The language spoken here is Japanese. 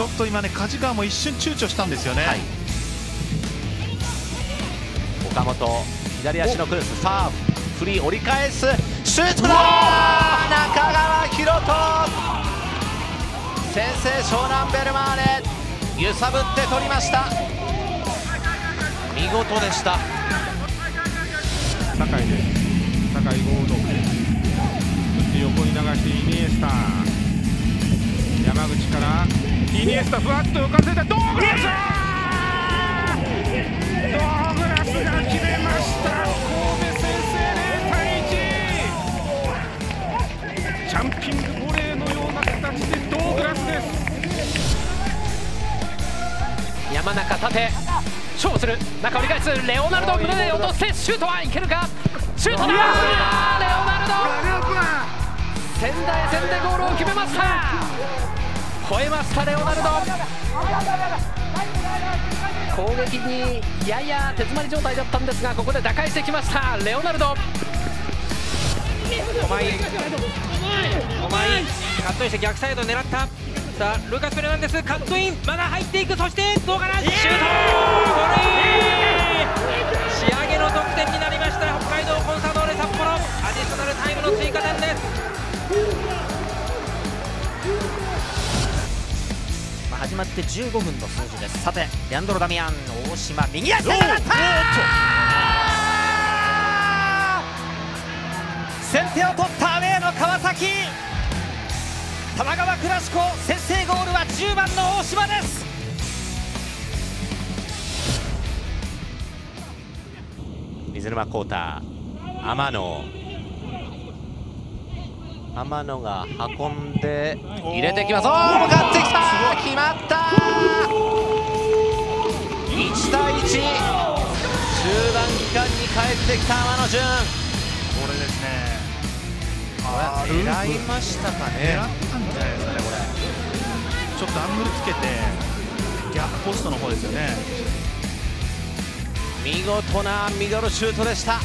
ちょっと今ね梶川も一瞬躊躇したんですよね、はい、岡本左足のクロスさあフリー折り返す。シュートだ！中川博人。先制湘南ベルマーレ。揺さぶって取りました。見事でした。酒井です。酒井合同そして横に流してイニエスタイニエスタふわっと浮かせてドーグラスドーグラスが決めました神戸先制0対1チャンピングボレーのような形でドーグラスです山中縦勝負する中折り返すレオナルド胸で落としてシュートはいけるかシュートだレオナルド仙台戦でゴールを決めました。超えましたレオナルド。攻撃にやや手詰まり状態だったんですがここで打開してきましたレオナルド。5枚5枚カットインして逆サイドを狙った。さあルカス・フェルナンデスカットイン。まだ入っていく。そしてどうかなシュート。始まって15分の数字です。さてレアンドロ・ダミアン大島右足で狙った先手を取ったアウェーの川崎。玉川クラシコ先制ゴールは10番の大島です。水沼宏太天野。天野が運んで入れてきます。おお向かってきた帰ってきた天野潤。これですね。狙いましたかね。狙ったんじゃないですかねこれ。ちょっとアングルつけて逆ポストの方ですよね。見事なミドルシュートでした